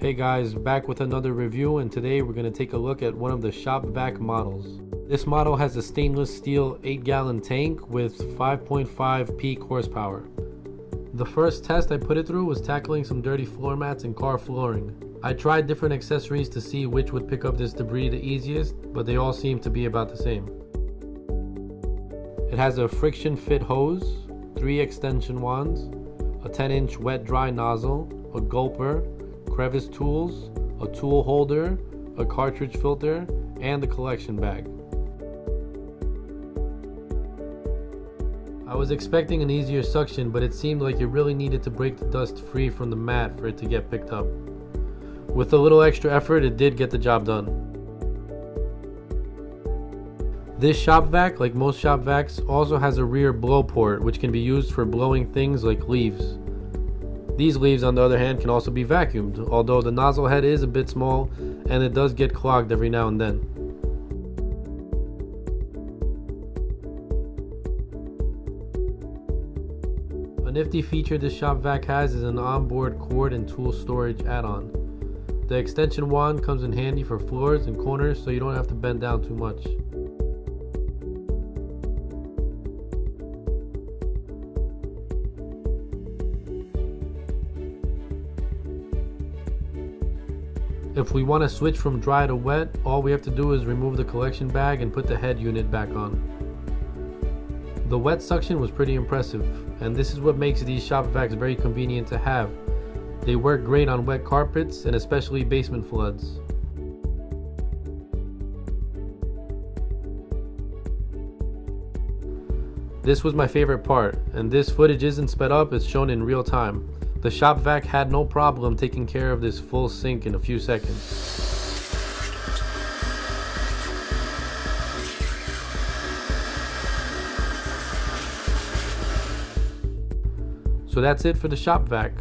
Hey guys, back with another review and today we're going to take a look at one of the shop vac models. This model has a stainless steel 8 gallon tank with 5.5 peak horsepower. The first test I put it through was tackling some dirty floor mats and car flooring. I tried different accessories to see which would pick up this debris the easiest, but they all seem to be about the same. It has a friction fit hose, 3 extension wands, a 10 inch wet dry nozzle, a gulper, crevice tools, a tool holder, a cartridge filter, and the collection bag. I was expecting an easier suction, but it seemed like you really needed to break the dust free from the mat for it to get picked up. With a little extra effort, it did get the job done. This shop vac, like most shop vacs, also has a rear blow port which can be used for blowing things like leaves. These leaves, on the other hand, can also be vacuumed, although the nozzle head is a bit small and it does get clogged every now and then. A nifty feature this shop vac has is an onboard cord and tool storage add-on. The extension wand comes in handy for floors and corners so you don't have to bend down too much. If we want to switch from dry to wet, all we have to do is remove the collection bag and put the head unit back on. The wet suction was pretty impressive, and this is what makes these shop vacs very convenient to have. They work great on wet carpets and especially basement floods. This was my favorite part, and this footage isn't sped up, it's shown in real time. The shop vac had no problem taking care of this full sink in a few seconds. So that's it for the shop vac.